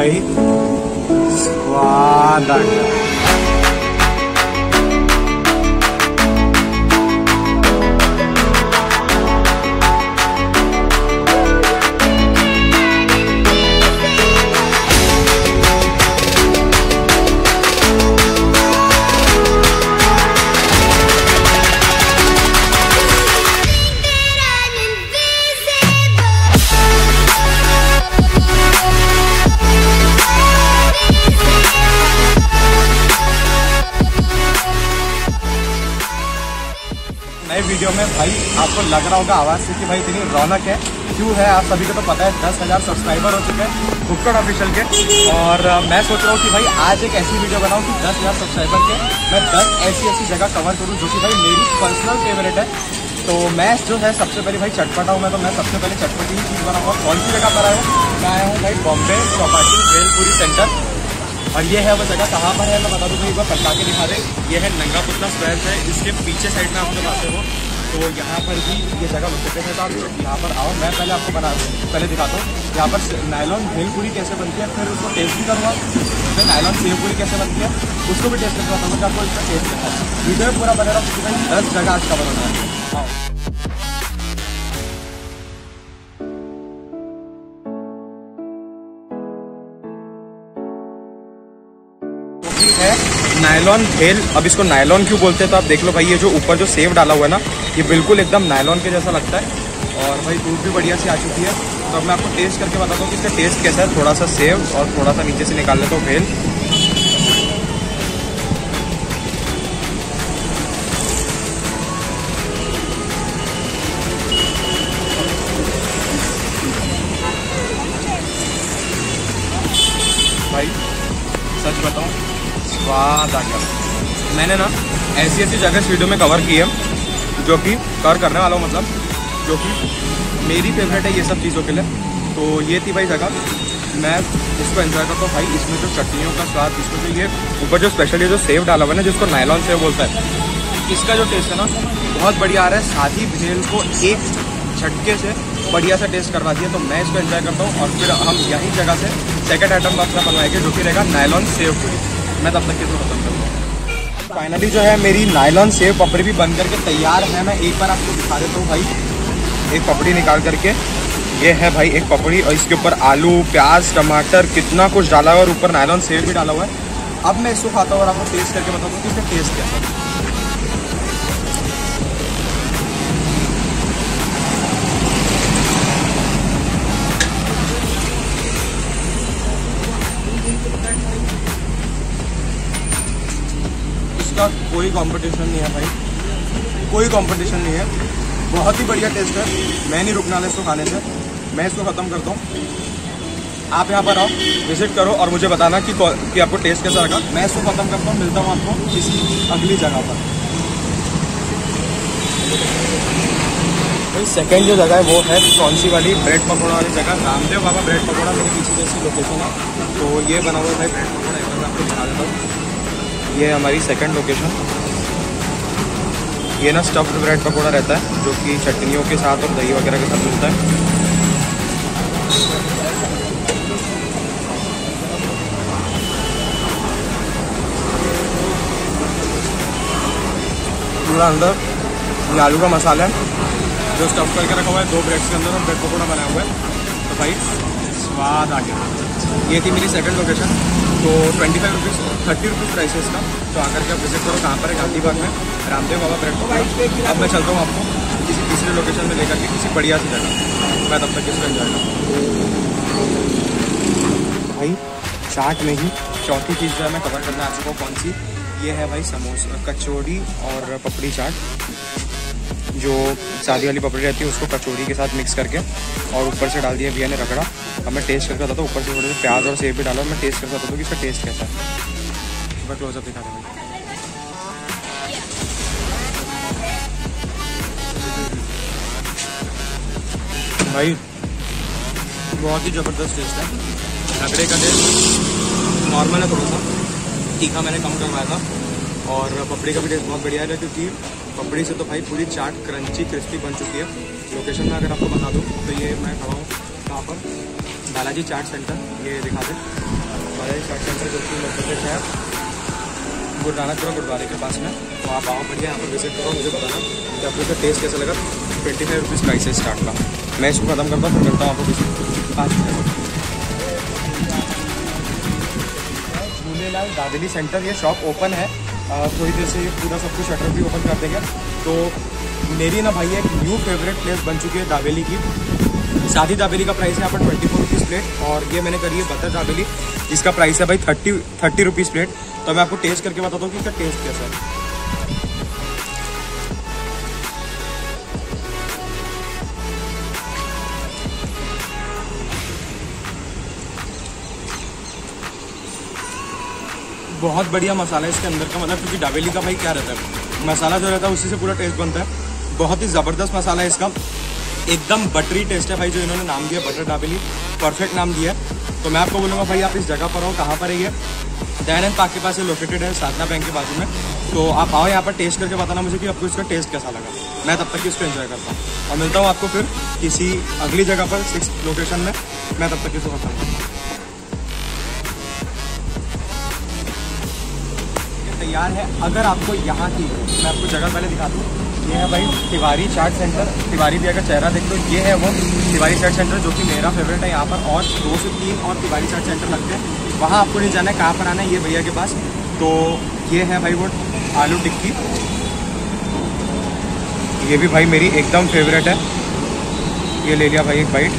भाई स्वाद आपको लग रहा होगा आवाज़ से कि भाई इतनी रौनक है। क्यों है? आप सभी को तो पता है, दस हज़ार सब्सक्राइबर हो चुके हैं कुक्कड़ ऑफिशियल के। और मैं सोच रहा हूँ कि भाई आज एक ऐसी वीडियो बनाऊँ कि दस हज़ार सब्सक्राइबर के मैं दस ऐसी ऐसी जगह कवर करूँ जो कि भाई मेरी पर्सनल फेवरेट है। तो मैं जो है, सबसे पहले भाई चटपटा हूँ मैं तो मैं सबसे पहले चटपटी ही चीज़ बनाऊँगा। कौन सी जगह पर आया हूँ? मैं आया हूँ भाई बॉम्बे चौपाटी भेलपुरी सेंटर और ये है वो जगह, कहाँ पर है? मैं बता दूँ एक बार पलटा के दिखा दे। ये है नंगा पुतला स्क्वायर है इसके पीछे साइड में आप जब आते हो तो यहाँ पर भी ये जगह लोकेटेड है। तो आप यहाँ पर आओ, मैं पहले आपको बना पहले दिखाता हूँ। यहाँ पर नायलॉन भेलपुरी कैसे बनती है, फिर उसको टेस्ट भी करूँगा। फिर नायलॉन सेवपुरी कैसे बनती है, उसको भी टेस्ट करके हूँ। आपको इसका टेस्ट करता है। वीडियो पूरा बने रहा दस जगह आज कवर होना है। नायलॉन भेल अब इसको नायलॉन क्यों बोलते हैं तो आप देख लो भाई, ये जो ऊपर जो सेव डाला हुआ है ना, ये बिल्कुल एकदम नायलॉन के जैसा लगता है। और भाई दूध भी बढ़िया सी आ चुकी है। तो अब मैं आपको टेस्ट करके बताता हूँ कि इसका टेस्ट कैसा है। थोड़ा सा सेव और थोड़ा सा नीचे से निकाल लेता हूँ भेल आ मैंने ना ऐसी ऐसी जगह वीडियो में कवर की है, जो कि कवर करने वाला हूँ मतलब जो कि मेरी फेवरेट है ये सब चीज़ों के लिए। तो ये थी भाई जगह। मैं इसको एंजॉय करता हूँ भाई। इसमें जो चटनियों का स्वाद, इसमें जो ये ऊपर जो स्पेशल ये जो सेव डाला हुआ है ना, जिसको नायलॉन सेव बोलता है, इसका जो टेस्ट है ना, बहुत बढ़िया आ रहा है। साथ ही भेल को एक झटके से बढ़िया सा टेस्ट करवा दिया तो मैं इसको एंजॉय करता हूँ। और फिर हम यही जगह से सेकंड आइटम अपना बनवाएँगे, जो कि रहेगा नायलॉन सेव पूरी। मैं तब तक के खत्म करूँगा? फाइनली जो है, मेरी नायलॉन सेव पपड़ी भी बन करके तैयार है। मैं एक बार आपको दिखा देता हूँ भाई। एक पपड़ी निकाल करके। ये है भाई एक पपड़ी और इसके ऊपर आलू, प्याज, टमाटर, कितना कुछ डाला हुआ है और ऊपर नायलॉन सेव भी डाला हुआ है। अब मैं इसको खाता हूँ और आपको टेस्ट करके बताता हूँ कि इसका टेस्ट क्या है। कोई कंपटीशन नहीं है भाई। कोई कंपटीशन नहीं है। बहुत ही बढ़िया टेस्ट है। मैं नहीं रुकना इसको खाने से। मैं इसको ख़त्म करता हूँ। आप यहाँ पर आओ विज़िट करो और मुझे बताना कि, कि आपको टेस्ट कैसा लगा। मैं इसको ख़त्म करता हूँ मिलता हूँ आपको किसी अगली जगह पर। भाई सेकेंड जो जगह है वो है कौन सी वाली? ब्रेड पकौड़ा वाली जगह। रामदेव बाबा ब्रेड पकौड़ा मेरे पीछे जैसी लोकेशन है। तो ये बना हुआ है ब्रेड पकौड़ा। एक बार आपको दिखा देता हूँ। ये हमारी सेकंड लोकेशन ये ना स्टफ्ड ब्रेड पकौड़ा रहता है, जो कि चटनियों के साथ और दही वगैरह के साथ मिलता है। पूरा अंदर ये आलू का मसाला है, जो स्टफ़ करके रखा हुआ है, दो ब्रेड्स के अंदर और ब्रेड पकौड़ा बनाया हुआ है। तो भाई, स्वाद आ गया। ये थी मेरी सेकंड लोकेशन तो twenty five rupees thirty rupees price है इसका। तो आकर के आप विज़िट करो, कहाँ पर है? गांधी बाग में, रामदेव बाबा ब्रेड पकौड़ा अब मैं चलता हूँ आपको किसी तीसरे लोकेशन में लेकर के, किसी बढ़िया सी जगह। मैं तब तक इसको एंजॉय करूँ भाई, चाट में ही चौथी चीज़ जो है, मैं कवर करना आ चुका हूँ। कौन सी? ये है भाई समोसा, कचौड़ी और पपड़ी चाट। जो शादी वाली पपड़ी रहती है, उसको कचौड़ी के साथ मिक्स करके और ऊपर से डाल दिया भैया ने रगड़ा। अब मैं टेस्ट करके बताता हूँ, ऊपर से थोड़े से प्याज और सेब भी डाला, मैं टेस्ट करके बताता हूँ कि इसका टेस्ट कैसा है। मैं क्लोजअप दिखा दूँ भाई, बहुत ही ज़बरदस्त टेस्ट है। रगड़े का टेस्ट नॉर्मल है थोड़ा सा तीखा मैंने कम करवाया था। और पपड़ी का भी टेस्ट बहुत बढ़िया है, क्योंकि पपड़ी से तो भाई पूरी चाट क्रंची क्रिस्पी बन चुकी है। लोकेशन में अगर आपको बता दूँ तो ये मैं खड़ा हूँ कहाँ पर। बालाजी चाट सेंटर, ये दिखा दे। बालाजी चाट सेंटर जो कि लोकेटेड है। गुरु नानकपुरा गुरुद्वारे के पास में। तो आप आओ, बढ़िया, यहाँ पर विज़िट करो, मुझे बताना। कि आपको इसका टेस्ट कैसा लगा? ट्वेंटी फाइव रुपीज़ प्राइस है स्टार्ट का। मैं इसको खत्म करता हूँ करता हूँ आपको पाँच मिनट झूलेलाल दादली सेंटर ये शॉप ओपन है। थोड़ी देर से पूरा सब कुछ शटर भी ओपन कर देंगे। तो मेरी ना भाई एक न्यू फेवरेट प्लेस बन चुकी है दावेली की। सादी दाबेली का प्राइस है यहाँ पर ट्वेंटी फोर रुपीज़ प्लेट और ये मैंने करी है बटर दाबेली इसका प्राइस है भाई थर्टी थर्टी रुपीज़ प्लेट तो मैं आपको टेस्ट करके बताता हूँ कि इसका टेस्ट कैसा है। बहुत बढ़िया मसाला है इसके अंदर का मतलब क्योंकि डाबेली का भाई क्या रहता है? मसाला जो रहता है उसी से पूरा टेस्ट बनता है। बहुत ही ज़बरदस्त मसाला है इसका। एकदम बटरी टेस्ट है भाई, जो इन्होंने नाम दिया बटर डाबेली परफेक्ट नाम दिया। तो मैं आपको बोलूँगा, भाई, आप इस जगह पर हो कहाँ पर है ये? दयानंद पार्क के पास लोकेटेड है, साधना बैंक के बाजू में। तो आप आओ यहाँ पर टेस्ट करके बताना मुझे कि आपको इसका टेस्ट कैसा लगा। मैं तब तक इसको एंजॉय करता हूँ। और मिलता हूँ आपको फिर किसी अगली जगह पर सिक्स लोकेशन में। मैं तब तक इसको बताऊँगा तैयार है। अगर आपको यहाँ की, मैं आपको जगह पहले दिखा दूँ। ये है भाई तिवारी चाट सेंटर। तिवारी भी अगर चेहरा देख लो, ये है वो तिवारी चाट सेंटर, जो कि मेरा फेवरेट है यहाँ पर, और दो से तीन और तिवारी चाट सेंटर लगते हैं। वहाँ आपको नहीं जाना है, कहाँ पर आना है, ये भैया के पास। तो ये है भाई वो आलू टिक्की। ये भी भाई मेरी एकदम फेवरेट है। ये ले लिया भाई एक बाइट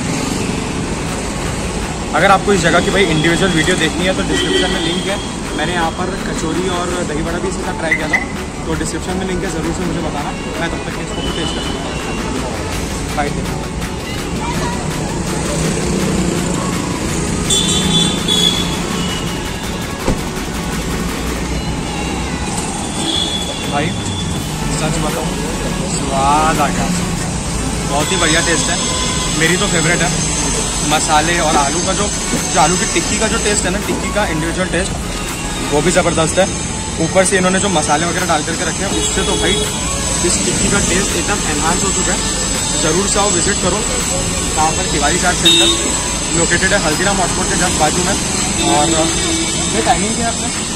अगर आपको इस जगह की भाई इंडिविजुअल वीडियो देखनी है तो डिस्क्रिप्शन में लिंक है। मैंने यहाँ पर कचौरी और दही बड़ा भी इसी का ट्राई किया था। तो डिस्क्रिप्शन में लिंक है, ज़रूर से मुझे बताना। मैं तब तक इसको टेस्ट कर सकता बाइट भाई सच बताऊँ, स्वाद आ गया। बहुत ही बढ़िया टेस्ट है। मेरी तो फेवरेट है। मसाले और आलू का जो जो आलू की टिक्की का जो टेस्ट है ना, टिक्की का इंडिविजुअल टेस्ट वो भी ज़बरदस्त है। ऊपर से इन्होंने जो मसाले वगैरह डाल करके रखे हैं, उससे तो भाई इस टिक्की का टेस्ट एकदम एनहांस हो चुका है। ज़रूर से आओ विज़िट करो। कहाँ पर तिवारी चाट सेंटर लोकेटेड है हल्दीराम हॉटपोर्ट के जस्ट बाजू में। और, ये टाइमिंग क्या है आपने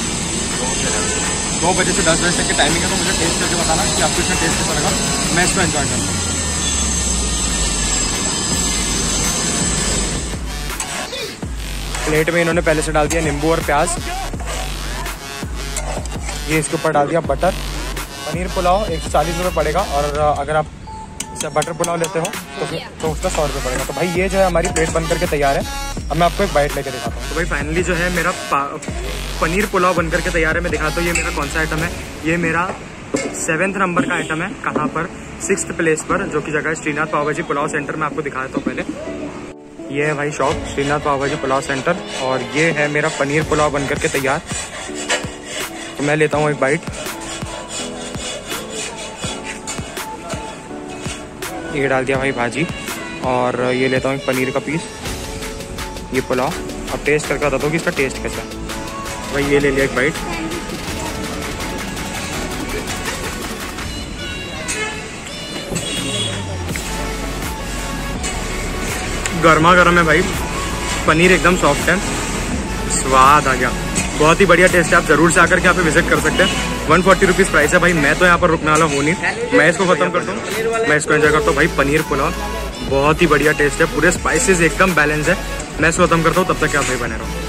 दो बजे से दस बजे तक की टाइमिंग है तो मुझे टेस्ट करके बताना कि आपको इसका टेस्ट कैसा लगा। मैं इसको एंजॉय करूँगा प्लेट में इन्होंने पहले से डाल दिया नींबू और प्याज। ये इसके ऊपर डाल दिया बटर पनीर पुलाव एक सौ चालीस रुपये पड़ेगा और अगर आप इसे बटर पुलाव लेते हो तो तो उसका सौ रुपये पड़ेगा। तो भाई, ये जो है हमारी प्लेट बन करके तैयार है। अब मैं आपको एक बाइट लेके दिखाता हूँ। तो भाई फाइनली जो है मेरा पनीर पुलाव बन करके तैयार है, मैं दिखाता हूँ। ये मेरा कौन सा आइटम है? ये मेरा सेवेंथ नंबर का आइटम है, कहाँ पर? सिक्स प्लेस पर, जो कि जगह है श्रीनाथ पावभाजी पुलाव सेंटर में आपको दिखाया था पहले। ये है भाई शॉप श्रीनाथ पावभाजी पुलाव सेंटर और ये है मेरा पनीर पुलाव बन करके तैयार। तो मैं लेता हूँ एक बाइट ये डाल दिया भाई भाजी, और ये लेता हूँ एक पनीर का पीस ये पुलाव। अब टेस्ट करके बताता हूँ कि इसका टेस्ट कैसा है। भाई ये ले लिया एक बाइट गर्मा गर्म है भाई। पनीर एकदम सॉफ्ट है। स्वाद आ गया। बहुत ही बढ़िया टेस्ट है। आप ज़रूर से आकर के यहाँ पे विज़िट कर सकते हैं। वन फोर्टी रुपीज़ प्राइस है भाई। मैं तो यहाँ पर रुकने वाला हूँ नहीं। मैं इसको खत्म करता हूँ। मैं इसको एंजॉय करता हूँ। भाई पनीर पुलाव, बहुत ही बढ़िया टेस्ट है। पूरे स्पाइसेस एकदम बैलेंस है। मैं इसको खत्म करता हूँ, तब तक आप भाई बने रहो।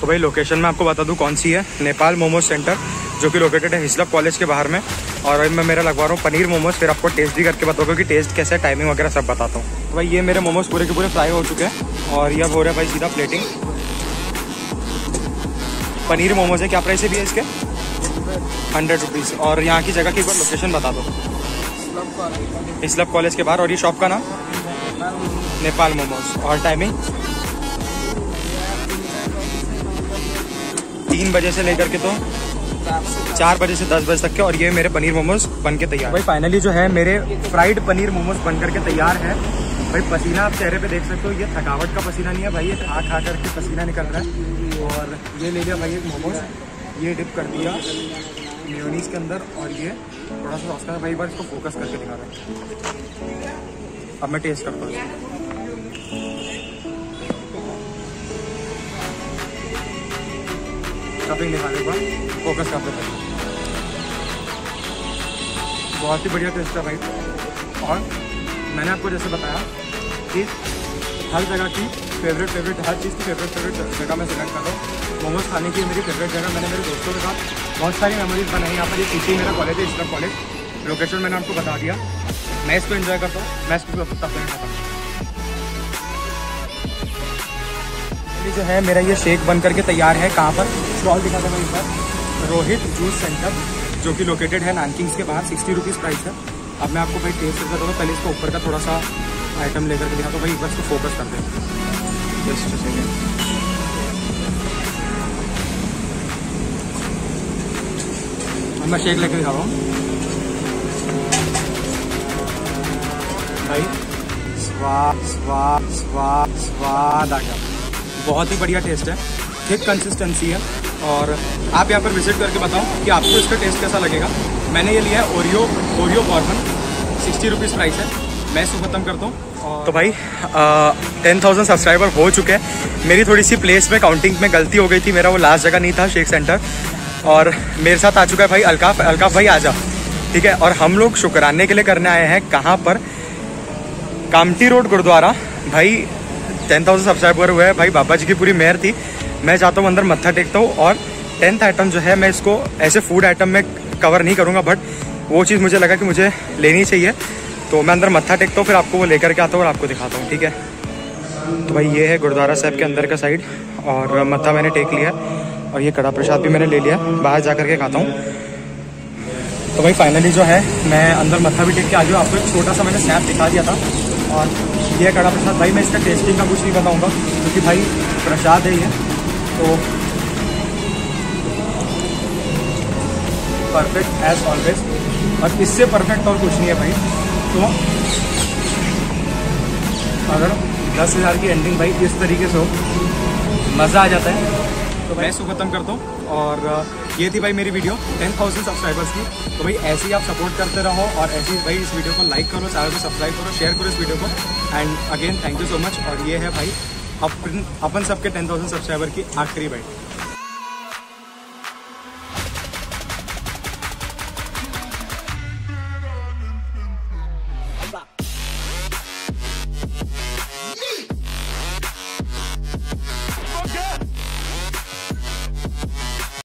तो भाई लोकेशन में आपको बता दूँ कौन सी है। नेपाल मोमो सेंटर जो कि लोकेटेड है हिस्लप कॉलेज के बाहर में। और अभी मैं मेरा लगवा रहा हूँ पनीर मोमोज, फिर आपको टेस्ट भी करके बताऊँगा कि टेस्ट कैसा है टाइमिंग वगैरह सब बताता हूँ। तो भाई ये मेरे मोमोज पूरे के पूरे फ्राई हो चुके हैं और ये अब हो रहा है भाई सीधा प्लेटिंग पनीर मोमोज है, क्या प्राइस है भैया इसके? हंड्रेड रुपीज़ और यहाँ की जगह की एक बार लोकेशन बता दो। इस्लब कॉलेज के बाहर, और ये शॉप का नाम? नेपाल मोमोज। और टाइमिंग तीन बजे से लेकर के तो चार बजे से दस बजे तक के, और ये मेरे पनीर मोमोज बन के तैयार। भाई फाइनली जो है, मेरे फ्राइड पनीर मोमोज बन करके तैयार है। भाई, पसीना आप चेहरे पे देख सकते हो, ये थकावट का पसीना नहीं है भाई, ये खा खा करके पसीना निकल रहा है। और ये ले लिया भाई एक मोमोज, ये डिप कर दिया मेयोनीज के अंदर, और ये थोड़ा सा सॉस का, भाई बार इसको फोकस करके दिखा रहा है। अब मैं टेस्ट करता हूँ। स्टफिंग दिखाने पर फोकस करते थे बहुत ही बढ़िया टेस्ट है भाई। और मैंने आपको जैसे बताया कि हर जगह की फेवरेट फेवरेट हर चीज़ की फेवरेट फेवरेट जगह मैं सिलेक्ट कर रहा हूँ। मोमोज खाने की मेरी फेवरेट जगह मैंने मेरे दोस्तों के साथ बहुत सारी मेमोरीज बनाई। यहाँ पर ये सिटी मेरा कॉलेज है इसका कॉलेज लोकेशन मैंने आपको बता दिया। मैं इसको इन्जॉय करता हूँ। मैं इसको तक खाता हूँ। जो है, मेरा ये शेक बन करके तैयार है कहाँ पर? स्टॉल दिखा था मैं बार रोहित जूस सेंटर जो कि लोकेटेड है नानकिंग्स के बाहर सिक्सटी रुपीज़ प्राइस है। अब मैं आपको भाई टेस्ट करता हूँ पहले इसको ऊपर का थोड़ा सा आइटम लेकर के दिखा तो भाई बार इसको फोकस कर दें मैं शेक लेकर दिखा रहा हूँ। भाई, स्वाद स्वाद स्वाद स्वाद आ गया। बहुत ही बढ़िया टेस्ट है। थिक कंसिस्टेंसी है। और आप यहाँ पर विज़िट करके बताओ कि आपको इसका टेस्ट कैसा लगेगा। मैंने ये लिया है Oreo Oreo Bourbon sixty rupees price है। मैं इसको ख़त्म करता हूँ तो भाई टेन थाउज़ेंड सब्सक्राइबर हो चुके हैं। मेरी थोड़ी सी प्लेस में काउंटिंग में गलती हो गई थी। मेरा वो लास्ट जगह नहीं था शेख सेंटर और मेरे साथ आ चुका है भाई अलकाफ। अलकाफ भाई आ जा ठीक है? और हम लोग शुक्राने के लिए करने आए हैं। कहाँ पर? कामटी रोड, गुरुद्वारा। भाई टेन थाउज़ेंड सब्सक्राइबर हुए भाई, बाबा जी की पूरी मेहर थी। मैं चाहता हूँ, अंदर मत्था टेकता हूँ और टेंथ आइटम जो है मैं इसको ऐसे फ़ूड आइटम में कवर नहीं करूँगा बट वो चीज़ मुझे लगा कि मुझे लेनी चाहिए। तो मैं अंदर मत्था टेकता हूँ, फिर आपको वो लेकर के आता हूँ और आपको दिखाता हूँ, ठीक है? तो भाई, ये है गुरुद्वारा साहब के अंदर का साइड और मत्था मैंने टेक लिया और ये कड़ा प्रसाद भी मैंने ले लिया, बाहर जा करके खाता हूँ। तो भाई फाइनली जो है, मैं अंदर मत्था भी टेक के आ गया आपको एक छोटा सा मैंने स्नैप दिखा दिया था और ये कड़ा प्रसाद, भाई, मैं इसका टेस्टिंग का कुछ नहीं बताऊँगा, क्योंकि भाई, प्रसाद है ये। तो परफेक्ट एज ऑलवेज और इससे परफेक्ट और कुछ नहीं है भाई। तो अगर दस हज़ार की एंडिंग भाई इस तरीके से हो मज़ा आ जाता है। तो मैं इसको ख़त्म करता हूँ। और ये थी भाई मेरी वीडियो टेन थाउज़ेंड सब्सक्राइबर्स की। तो भाई ऐसे ही आप सपोर्ट करते रहो और ऐसे ही भाई इस वीडियो को लाइक करो चैनल को सब्सक्राइब करो शेयर करो इस वीडियो को। And again thank you so much और ये है भाई अपन सबके टेन थाउज़ेंड सब्सक्राइबर की आखिरी बाइट